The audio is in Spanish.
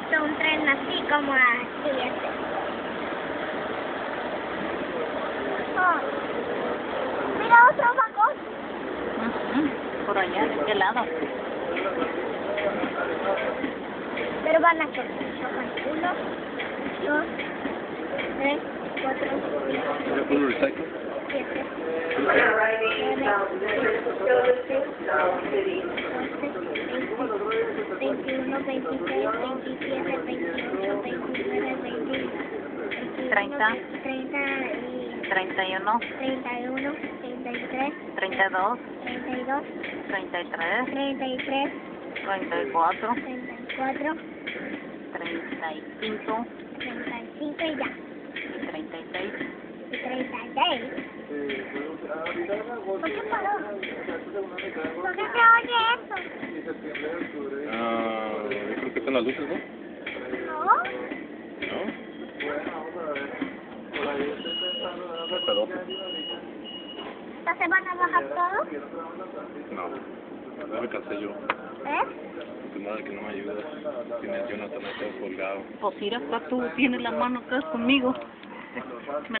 visto un tren así como así. Este. Oh. Mira otro vagón. Por allá, de este lado. Pero van a correr. Uno, dos, tres, cuatro, siete, veintiuno, veintiséis, veintisiete, veintiocho, veintinueve, veinte, Treinta. treinta y Treinta y uno, treinta y uno, treinta y tres, treinta y dos, treinta y dos, treinta y tres, treinta y tres, treinta y cuatro, treinta y cuatro, treinta y cinco treinta y cinco y ya. y treinta y seis. y treinta y seis. ¿Por qué paró? ¿Por qué se oye eso? Ah, yo creo que son las luces, ¿no? ¿No? ¿No? Hasta doce. ¿Entonces van a bajar todo? No, ya me cansé yo. ¿Eh? Tu madre que no me ayuda. Tienes Jonathan todo colgado. Pues mira, acá tú tienes la mano acá conmigo.